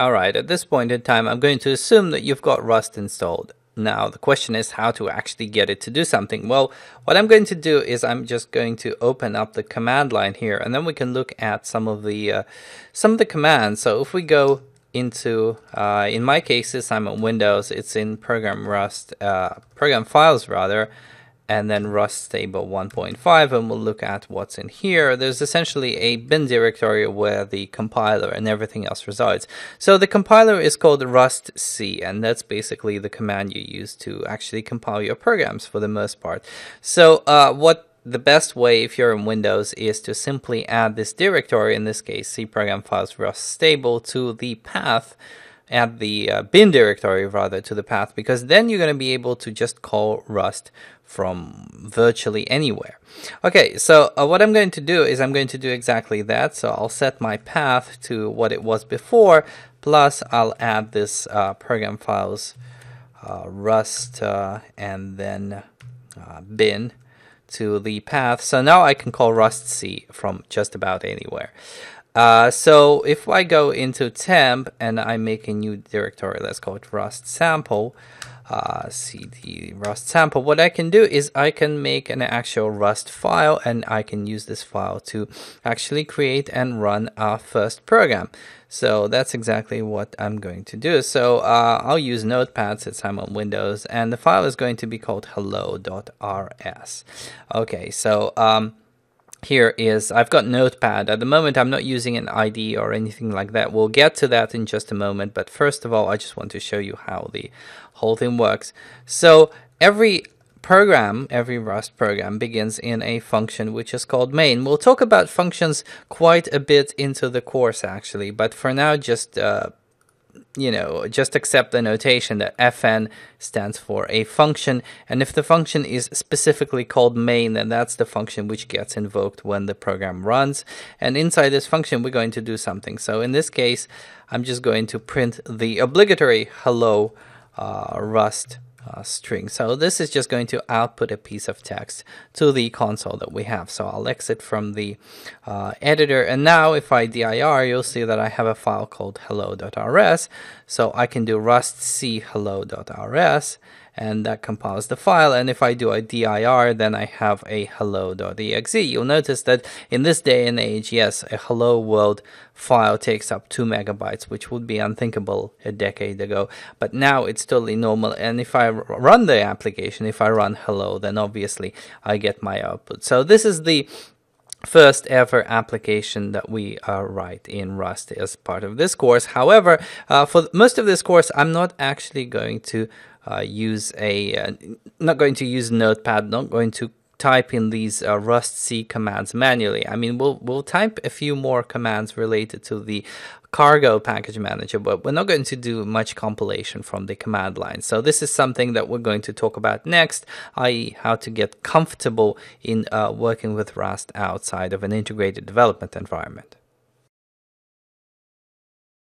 Alright, at this point in time, I'm going to assume that you've got Rust installed. Now, the question is how to actually get it to do something. Well, what I'm going to do is I'm just going to open up the command line here, and then we can look at some of the uh, some of the commands. So if we go into, uh, in my cases, I'm on Windows. It's in Program Rust, uh, Program Files rather, and then Rust stable 1.5 and we'll look at what's in here. There's essentially a bin directory where the compiler and everything else resides. So the compiler is called rustc and that's basically the command you use to actually compile your programs for the most part. So uh, what the best way if you're in Windows is to simply add this directory, in this case C program files rust stable to the path add the uh, bin directory rather to the path because then you're going to be able to just call rust from virtually anywhere. Okay, so uh, what I'm going to do is I'm going to do exactly that. So I'll set my path to what it was before, plus I'll add this uh, program files uh, rust uh, and then uh, bin to the path. So now I can call rustc from just about anywhere. Uh, so if I go into temp and I make a new directory, let's call it rust sample, uh, cd rust sample, what I can do is I can make an actual rust file and I can use this file to actually create and run our first program. So that's exactly what I'm going to do. So uh, I'll use Notepad since I'm on Windows and the file is going to be called hello.rs. Okay, so um, here is I've got Notepad. At the moment, I'm not using an IDE or anything like that. We'll get to that in just a moment. But first of all, I just want to show you how the whole thing works. So every program, every Rust program begins in a function which is called main. We'll talk about functions quite a bit into the course actually, but for now just uh, you know, just accept the notation that fn stands for a function. And if the function is specifically called main, then that's the function which gets invoked when the program runs. And inside this function, we're going to do something. So in this case, I'm just going to print the obligatory hello uh, Rust uh, string. So this is just going to output a piece of text to the console that we have. So I'll exit from the uh, editor. And now if I dir, you'll see that I have a file called hello.rs. So I can do rustc hello.rs and that compiles the file. And if I do a dir, then I have a hello.exe. You'll notice that in this day and age, yes, a hello world file takes up two megabytes, which would be unthinkable a decade ago. But now it's totally normal. And if I run the application, if I run hello, then obviously I get my output. So this is the first ever application that we uh, write in Rust as part of this course. However, uh, for most of this course, I'm not actually going to uh, use a, uh, not going to use Notepad, not going to type in these uh, rustc commands manually. I mean, we'll we'll type a few more commands related to the cargo package manager, but we're not going to do much compilation from the command line. So this is something that we're going to talk about next, i.e. how to get comfortable in uh, working with Rust outside of an integrated development environment.